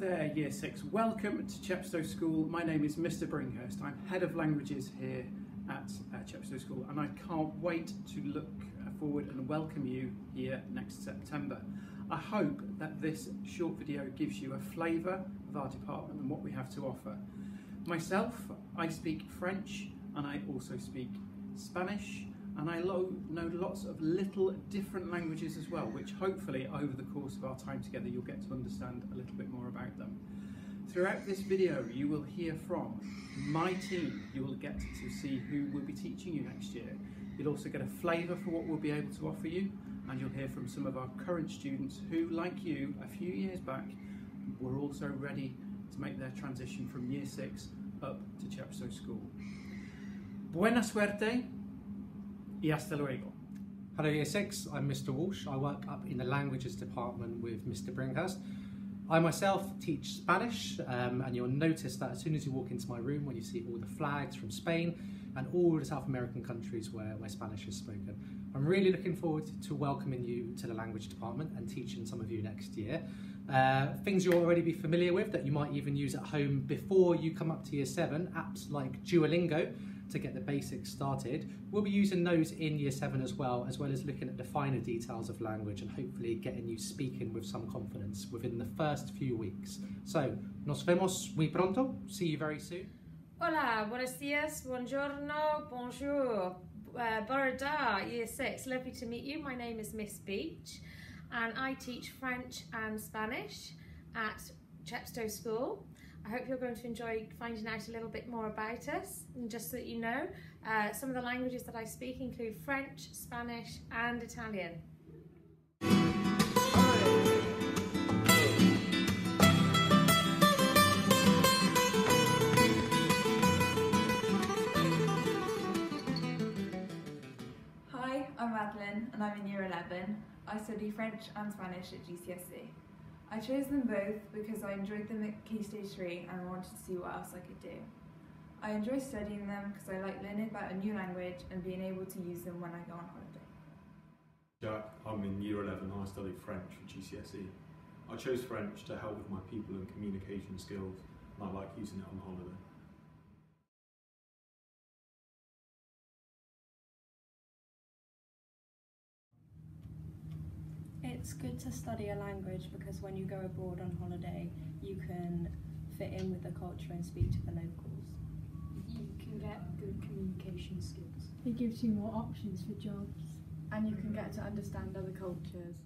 Year 6. Welcome to Chepstow School. My name is Mr Bringhurst. I'm Head of Languages here at uh, Chepstow School and I can't wait to look forward and welcome you here next September. I hope that this short video gives you a flavour of our department and what we have to offer. Myself, I speak French and I also speak Spanish and I know lots of little different languages as well, which hopefully over the course of our time together you'll get to understand a little bit more about them. Throughout this video you will hear from my team, you will get to see who will be teaching you next year. You'll also get a flavour for what we'll be able to offer you and you'll hear from some of our current students who, like you, a few years back, were also ready to make their transition from year six up to Chepstow School. Buena suerte y hasta luego. Hello Year 6, I'm Mr Walsh. I work up in the Languages Department with Mr Bringhurst. I myself teach Spanish um, and you'll notice that as soon as you walk into my room when you see all the flags from Spain and all the South American countries where, where Spanish is spoken. I'm really looking forward to welcoming you to the Language Department and teaching some of you next year. Uh, things you'll already be familiar with that you might even use at home before you come up to year 7, apps like Duolingo to get the basics started. We'll be using those in year seven as well, as well as looking at the finer details of language and hopefully getting you speaking with some confidence within the first few weeks. So, nos vemos muy pronto. See you very soon. Hola, buenos dias, buongiorno, bonjour, uh, Bore da, year six. Lovely to meet you. My name is Miss Beach and I teach French and Spanish at Chepstow School. I hope you're going to enjoy finding out a little bit more about us. And just so that you know, uh, some of the languages that I speak include French, Spanish and Italian. Hi, I'm Madeline and I'm in Year 11. I study French and Spanish at GCSE. I chose them both because I enjoyed them at Key Stage 3 and I wanted to see what else I could do. I enjoy studying them because I like learning about a new language and being able to use them when I go on holiday. Jack, I'm in Year 11 and I study French at GCSE. I chose French to help with my people and communication skills and I like using it on holiday. It's good to study a language because when you go abroad on holiday, you can fit in with the culture and speak to the locals. You can get good communication skills. It gives you more options for jobs. And you can get to understand other cultures.